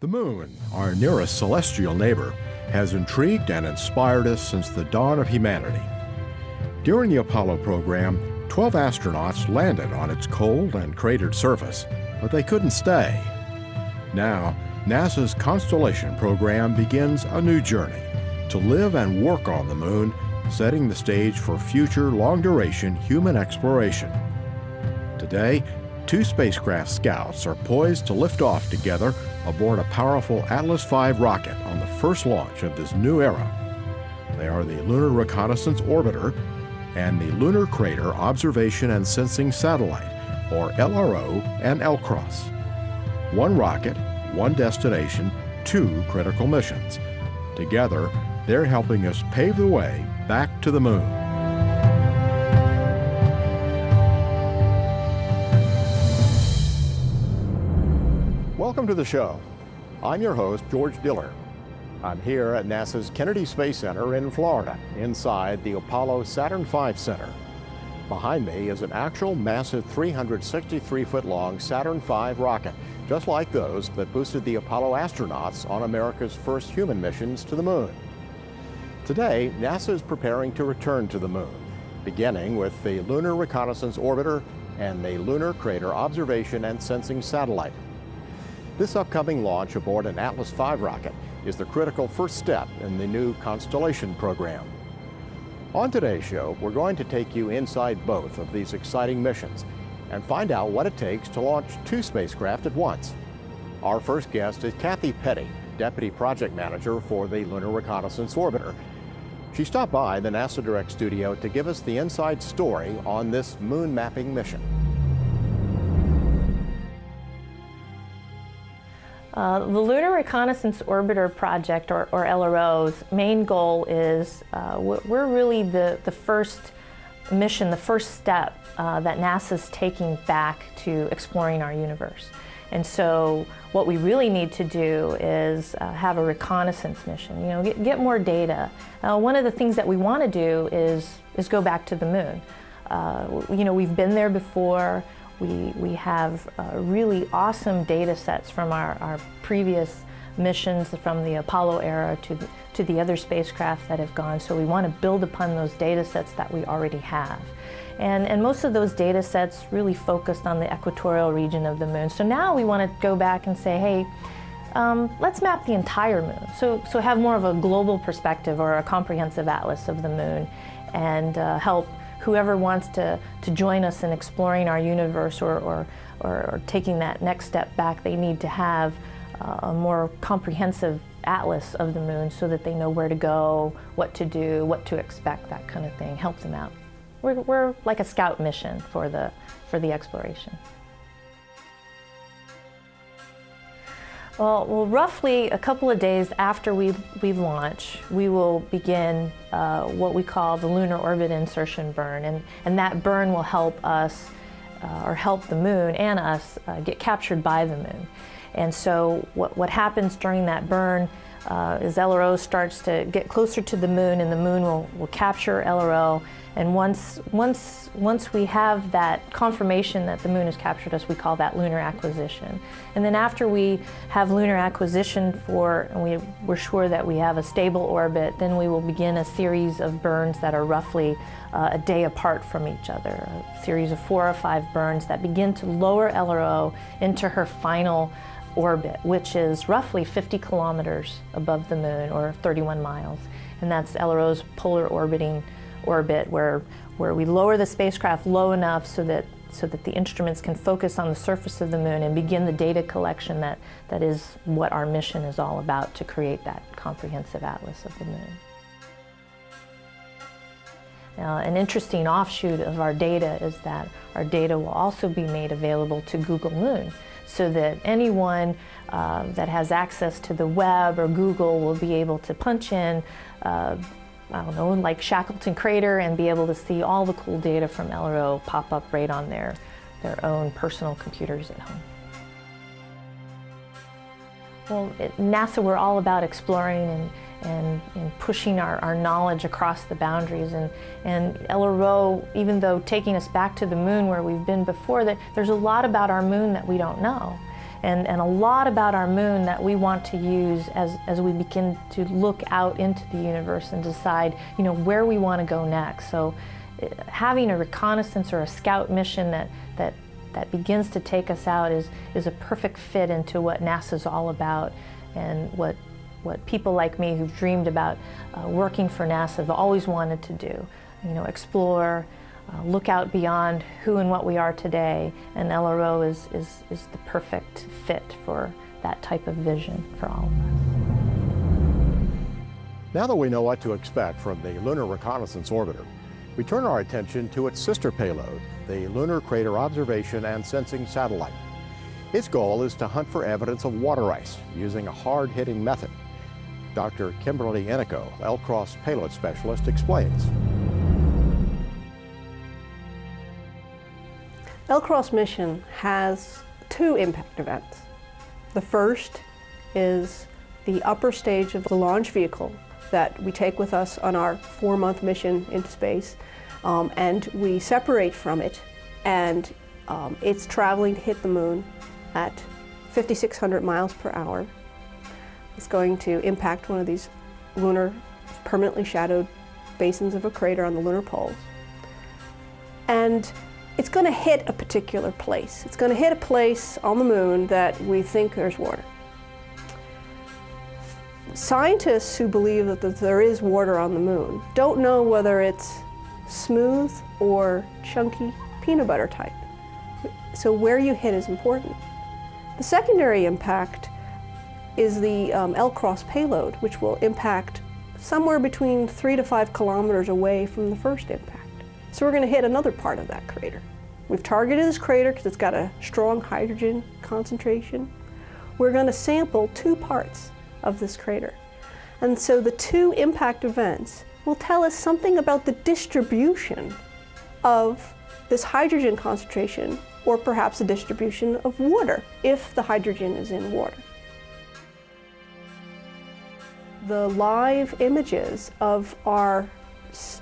The moon, our nearest celestial neighbor, has intrigued and inspired us since the dawn of humanity. During the Apollo program, 12 astronauts landed on its cold and cratered surface, but they couldn't stay. Now, NASA's Constellation program begins a new journey to live and work on the moon, setting the stage for future long duration human exploration. Today, two spacecraft scouts are poised to lift off together aboard a powerful Atlas V rocket on the first launch of this new era. They are the Lunar Reconnaissance Orbiter and the Lunar Crater Observation and Sensing Satellite, or LRO and LCROSS. One rocket, one destination, two critical missions. Together, they're helping us pave the way back to the moon. To the show. I'm your host, George Diller. I'm here at NASA's Kennedy Space Center in Florida, inside the Apollo Saturn V Center. Behind me is an actual massive 363 foot long Saturn V rocket, just like those that boosted the Apollo astronauts on America's first human missions to the moon. Today, NASA is preparing to return to the moon, beginning with the Lunar Reconnaissance Orbiter and the Lunar Crater Observation and Sensing Satellite. This upcoming launch aboard an Atlas V rocket is the critical first step in the new Constellation program. On today's show, we're going to take you inside both of these exciting missions and find out what it takes to launch two spacecraft at once. Our first guest is Cathy Peddie, Deputy Project Manager for the Lunar Reconnaissance Orbiter. She stopped by the NASA Direct studio to give us the inside story on this moon mapping mission. Uh, the Lunar Reconnaissance Orbiter project, or, or LRO's, main goal is uh, we're really the, the first mission, the first step uh, that NASA's taking back to exploring our universe. And so what we really need to do is uh, have a reconnaissance mission, you know, get, get more data. Uh, one of the things that we want to do is, is go back to the moon. Uh, you know, we've been there before. We, we have uh, really awesome data sets from our, our previous missions from the Apollo era to to the other spacecraft that have gone. So we want to build upon those data sets that we already have. And, and most of those data sets really focused on the equatorial region of the moon. So now we want to go back and say, hey, um, let's map the entire moon. So, so have more of a global perspective or a comprehensive atlas of the moon and uh, help whoever wants to, to join us in exploring our universe or, or, or, or taking that next step back, they need to have uh, a more comprehensive atlas of the moon so that they know where to go, what to do, what to expect, that kind of thing. Helps them out. We're, we're like a scout mission for the, for the exploration. Well, well, roughly a couple of days after we, we launch, we will begin uh, what we call the lunar orbit insertion burn, and, and that burn will help us, uh, or help the moon and us, uh, get captured by the moon. And so what, what happens during that burn uh, is LRO starts to get closer to the moon and the moon will, will capture LRO and once, once, once we have that confirmation that the moon has captured us, we call that lunar acquisition. And then after we have lunar acquisition for, and we, we're sure that we have a stable orbit, then we will begin a series of burns that are roughly uh, a day apart from each other, a series of four or five burns that begin to lower LRO into her final orbit, which is roughly 50 kilometers above the moon or 31 miles. And that's LRO's polar orbiting orbit where, where we lower the spacecraft low enough so that, so that the instruments can focus on the surface of the moon and begin the data collection that, that is what our mission is all about to create that comprehensive atlas of the moon. Now, an interesting offshoot of our data is that our data will also be made available to Google Moon so that anyone uh, that has access to the web or Google will be able to punch in uh, I don't know, like Shackleton Crater and be able to see all the cool data from LRO pop up right on their, their own personal computers at home. Well, at NASA, we're all about exploring and, and, and pushing our, our knowledge across the boundaries. And, and LRO, even though taking us back to the moon where we've been before, that there's a lot about our moon that we don't know. And, and a lot about our moon that we want to use as, as we begin to look out into the universe and decide, you know, where we want to go next. So uh, having a reconnaissance or a scout mission that, that, that begins to take us out is, is a perfect fit into what NASA's all about and what, what people like me who've dreamed about uh, working for NASA have always wanted to do. You know, explore, uh, look out beyond who and what we are today, and LRO is, is, is the perfect fit for that type of vision for all of us. Now that we know what to expect from the Lunar Reconnaissance Orbiter, we turn our attention to its sister payload, the Lunar Crater Observation and Sensing Satellite. Its goal is to hunt for evidence of water ice using a hard-hitting method. Dr. Kimberly Ennico, LCROSS payload specialist, explains. LCROSS mission has two impact events. The first is the upper stage of the launch vehicle that we take with us on our four-month mission into space, um, and we separate from it, and um, it's traveling to hit the moon at 5,600 miles per hour. It's going to impact one of these lunar, permanently shadowed basins of a crater on the lunar poles. And it's going to hit a particular place. It's going to hit a place on the moon that we think there's water. Scientists who believe that there is water on the moon don't know whether it's smooth or chunky peanut butter type. So where you hit is important. The secondary impact is the um, cross payload, which will impact somewhere between three to five kilometers away from the first impact. So we're going to hit another part of that crater. We've targeted this crater because it's got a strong hydrogen concentration. We're going to sample two parts of this crater. And so the two impact events will tell us something about the distribution of this hydrogen concentration or perhaps the distribution of water if the hydrogen is in water. The live images of our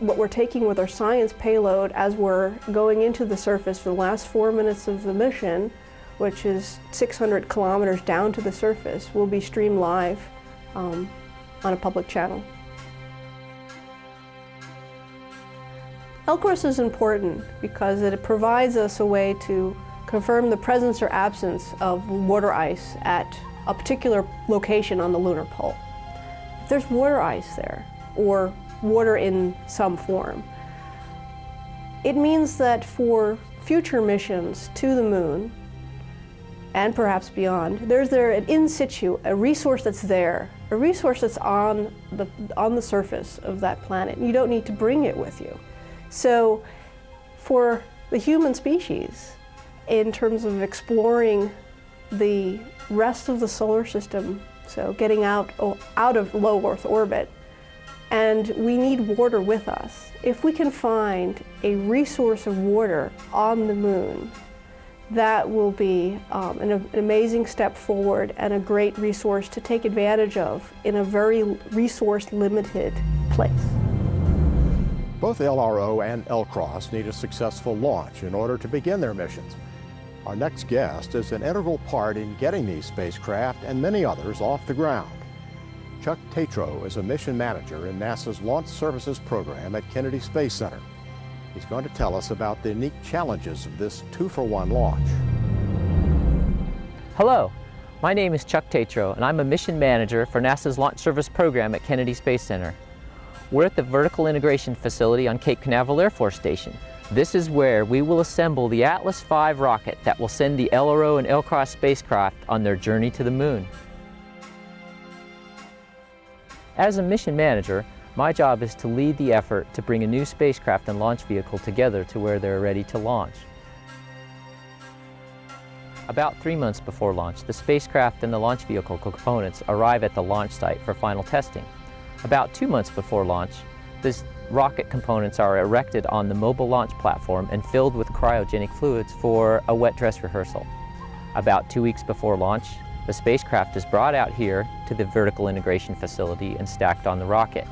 what we're taking with our science payload as we're going into the surface for the last four minutes of the mission, which is 600 kilometers down to the surface, will be streamed live um, on a public channel. LCROSS is important because it provides us a way to confirm the presence or absence of water ice at a particular location on the lunar pole. If there's water ice there, or water in some form. It means that for future missions to the moon, and perhaps beyond, there's there an in situ, a resource that's there, a resource that's on the, on the surface of that planet. You don't need to bring it with you. So for the human species, in terms of exploring the rest of the solar system, so getting out, oh, out of low Earth orbit, and we need water with us. If we can find a resource of water on the moon, that will be um, an, an, amazing step forward and a great resource to take advantage of in a very resource limited place. Both LRO and LCROSS need a successful launch in order to begin their missions. Our next guest is an integral part in getting these spacecraft and many others off the ground. Tatro is a mission manager in NASA's Launch Services Program at Kennedy Space Center. He's going to tell us about the unique challenges of this two-for-one launch. Hello, my name is Chuck Tatro, and I'm a mission manager for NASA's Launch Service Program at Kennedy Space Center. We're at the Vertical Integration Facility on Cape Canaveral Air Force Station. This is where we will assemble the Atlas V rocket that will send the LRO and LCROSS spacecraft on their journey to the moon. As a mission manager, my job is to lead the effort to bring a new spacecraft and launch vehicle together to where they're ready to launch. About three months before launch, the spacecraft and the launch vehicle components arrive at the launch site for final testing. About two months before launch, the rocket components are erected on the mobile launch platform and filled with cryogenic fluids for a wet dress rehearsal. About two weeks before launch, the spacecraft is brought out here to the vertical integration facility and stacked on the rocket.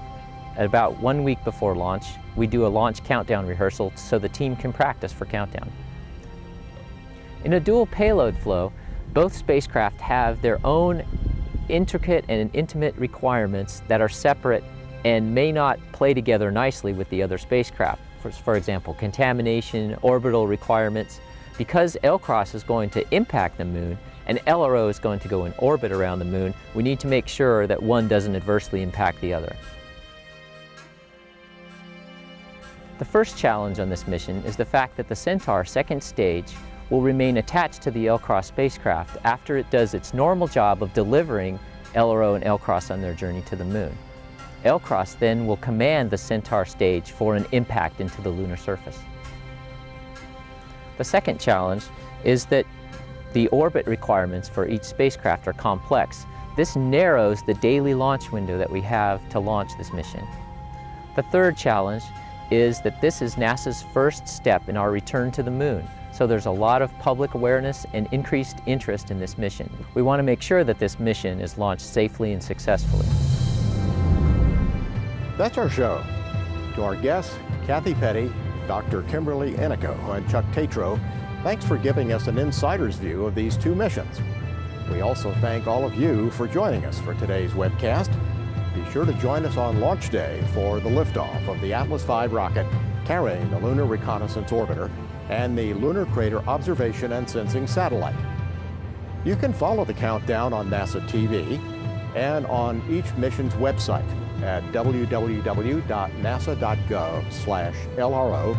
At about one week before launch, we do a launch countdown rehearsal so the team can practice for countdown. In a dual payload flow, Both spacecraft have their own intricate and intimate requirements that are separate and may not play together nicely with the other spacecraft. For, for example, contamination, orbital requirements. Because LCROSS is going to impact the moon and LRO is going to go in orbit around the moon, we need to make sure that one doesn't adversely impact the other. The first challenge on this mission is the fact that the Centaur second stage will remain attached to the LCROSS spacecraft after it does its normal job of delivering LRO and LCROSS on their journey to the moon. LCROSS then will command the Centaur stage for an impact into the lunar surface. The second challenge is that the orbit requirements for each spacecraft are complex. This narrows the daily launch window that we have to launch this mission. The third challenge is that this is NASA's first step in our return to the moon. So there's a lot of public awareness and increased interest in this mission. We want to make sure that this mission is launched safely and successfully. That's our show. To our guests, Cathy Peddie, Dr. Kimberly Ennico, and Chuck Tatro, thanks for giving us an insider's view of these two missions. We also thank all of you for joining us for today's webcast. Be sure to join us on launch day for the liftoff of the Atlas V rocket carrying the Lunar Reconnaissance Orbiter and the Lunar Crater Observation and Sensing Satellite. You can follow the countdown on NASA TV and on each mission's website at www.nasa.gov/lro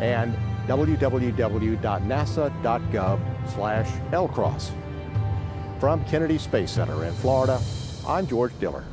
and www.nasa.gov/lcross. From Kennedy Space Center in Florida, I'm George Diller.